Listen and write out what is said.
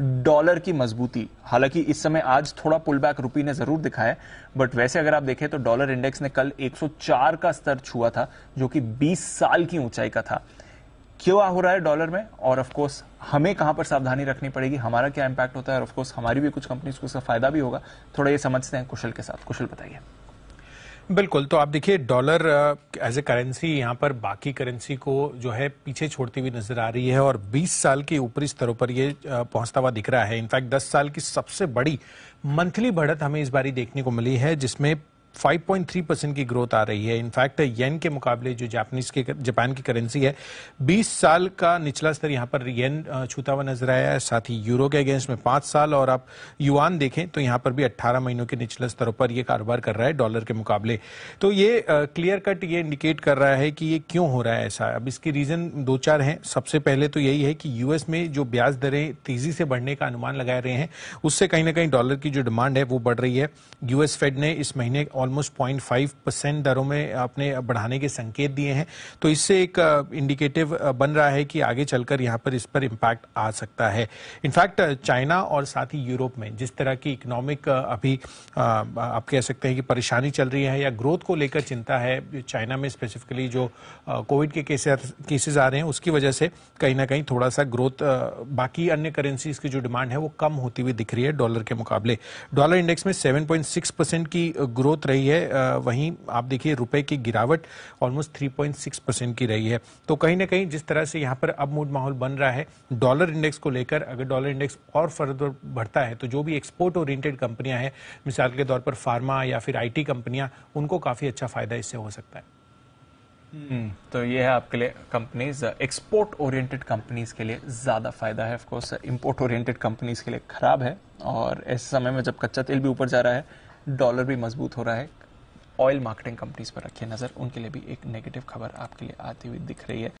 Dollar की मजबूती। हालाँकि इस समय आज थोड़ा पुल बैक रुपी ने ज़रूर दिखाया बट वैसे अगर आप देखें तो डॉलर इंडेक्स ने कल 104 का स्तर छुआ था, जो कि 20 साल की ऊंचाई का था। क्यों हो रहा है डॉलर में? और ऑफ़ कोर्स हमें कहाँ पर सावधानी रखनी पड़ेगी? हमारा क्या इंपैक्ट होता है? और ऑफ़ कोर्स हमारी भी कुछ कंपनीज़ को इसका फ़ायदा भी होगा। थोड़ा ये समझते हैं कुशल के साथ। कुशल बताइए। बिल्कुल तो आप देखिए डॉलर एज ए करेंसी यहाँ पर बाकी करेंसी को जो है पीछे छोड़ती हुई नज़र आ रही है और 20 साल के ऊपरी स्तरों पर ये पहुँचता हुआ दिख रहा है। इनफैक्ट 10 साल की सबसे बड़ी मंथली बढ़त हमें इस बारी देखने को मिली है, जिसमें 5.3 परसेंट की ग्रोथ आ रही है। इनफैक्ट येन के मुकाबले जो जापानीज के जापान की करेंसी है 20 साल का निचला स्तर यहाँ पर येन छूता हुआ नज़र आया है। साथ ही यूरो के अगेंस्ट में पाँच साल और आप युआन देखें तो यहाँ पर भी 18 महीनों के निचले स्तरों पर यह कारोबार कर रहा है डॉलर के मुकाबले। तो ये क्लियर कट ये इंडिकेट कर रहा है कि ये क्यों हो रहा है ऐसा। अब इसकी रीजन दो चार हैं। सबसे पहले तो यही है कि यूएस में जो ब्याज दरें तेज़ी से बढ़ने का अनुमान लगाए रहे हैं, उससे कहीं ना कहीं डॉलर की जो डिमांड है वो बढ़ रही है। यूएस फेड ने इस महीने ऑलमोस्ट पॉइंट फाइव परसेंट दरों में अपने बढ़ाने के संकेत दिए हैं। तो इससे एक इंडिकेटिव बन रहा है कि आगे चलकर यहाँ पर इस पर इम्पैक्ट आ सकता है। इनफैक्ट चाइना और साथ ही यूरोप में जिस तरह की इकोनॉमिक अभी आप कह सकते हैं कि परेशानी चल रही है या ग्रोथ को लेकर चिंता है चाइना में स्पेसिफिकली जो कोविड के केसेस आ रहे हैं, उसकी वजह से कहीं ना कहीं थोड़ा सा ग्रोथ बाकी अन्य करेंसीज की जो डिमांड है वो कम होती हुई दिख रही है डॉलर के मुकाबले। डॉलर इंडेक्स में 7.6 परसेंट की ग्रोथ रही है वहीं आप देखिए रुपए की गिरावट ऑलमोस्ट 3.6 परसेंट की रही है। तो कहीं ना कहीं जिस तरह से यहाँ पर अब मूड माहौल बन रहा है डॉलर इंडेक्स को लेकर अगर डॉलर इंडेक्स और फर्दर बढ़ता है तो जो भी एक्सपोर्ट ओरिएंटेड कंपनियाँ हैं मिसाल के तौर पर फार्मा या फिर आईटी कंपनियाँ उनको काफ़ी अच्छा फ़ायदा इससे हो सकता है। हम्म, तो ये है आपके लिए कंपनीज़ एक्सपोर्ट ओरिएंटेड कंपनीज़ के लिए ज़्यादा फ़ायदा है। ऑफकोर्स इंपोर्ट ओरिएंटेड कंपनीज़ के लिए खराब है। और ऐसे समय में जब कच्चा तेल भी ऊपर जा रहा है डॉलर भी मज़बूत हो रहा है। ऑयल मार्केटिंग कंपनीज़ पर रखिए नज़र, उनके लिए भी एक नेगेटिव खबर आपके लिए आती हुई दिख रही है।